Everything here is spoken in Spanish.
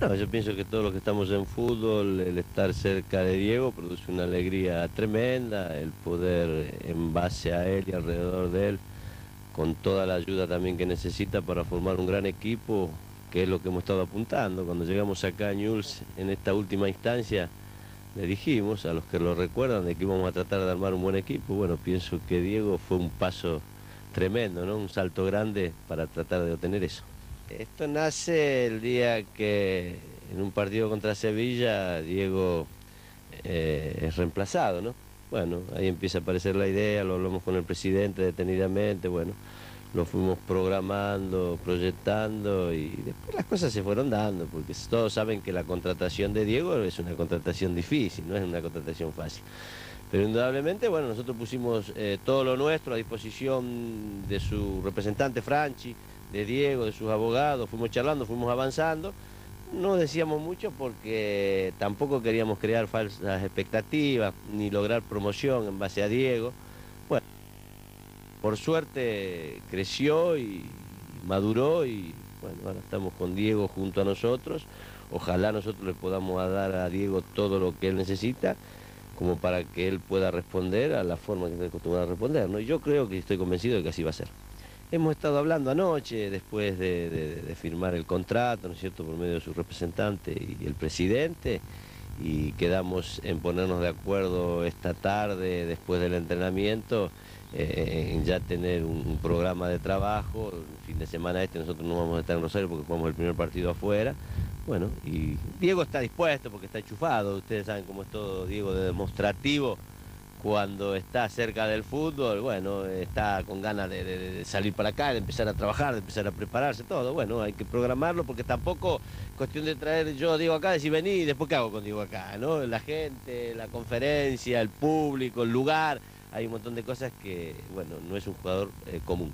No, yo pienso que todos los que estamos en fútbol, el estar cerca de Diego produce una alegría tremenda, el poder en base a él y alrededor de él, con toda la ayuda también que necesita para formar un gran equipo, que es lo que hemos estado apuntando. Cuando llegamos acá a Newell's en esta última instancia, le dijimos a los que lo recuerdan de que íbamos a tratar de armar un buen equipo. Bueno, pienso que Diego fue un paso tremendo, ¿no? Un salto grande para tratar de obtener eso. Esto nace el día que en un partido contra Sevilla Diego eh, es reemplazado, ¿no? Bueno, ahí empieza a aparecer la idea, lo hablamos con el presidente detenidamente, bueno, lo fuimos programando, proyectando y después las cosas se fueron dando, porque todos saben que la contratación de Diego es una contratación difícil, no es una contratación fácil. Pero indudablemente, bueno, nosotros pusimos eh, todo lo nuestro a disposición de su representante Franchi, de Diego, de sus abogados, fuimos charlando, fuimos avanzando. No decíamos mucho porque tampoco queríamos crear falsas expectativas ni lograr promoción en base a Diego. Bueno, por suerte creció y maduró y bueno, ahora estamos con Diego junto a nosotros. Ojalá nosotros le podamos dar a Diego todo lo que él necesita como para que él pueda responder a la forma que está acostumbrado a responder. ¿no? yo creo que estoy convencido de que así va a ser. Hemos estado hablando anoche, después de, firmar el contrato, ¿no es cierto?, por medio de su representante y el presidente, y quedamos en ponernos de acuerdo esta tarde, después del entrenamiento, eh, en ya tener un, programa de trabajo. El fin de semana este nosotros no vamos a estar en Rosario porque jugamos el primer partido afuera. Bueno, y Diego está dispuesto porque está enchufado, ustedes saben cómo es todo Diego de demostrativo cuando está cerca del fútbol, bueno, está con ganas de, salir para acá, de empezar a trabajar, de empezar a prepararse, todo. Bueno, hay que programarlo porque tampoco cuestión de traer yo digo acá, decir vení y después qué hago con Diego acá, ¿no? La gente, la conferencia, el público, el lugar, hay un montón de cosas que, bueno, no es un jugador eh, común.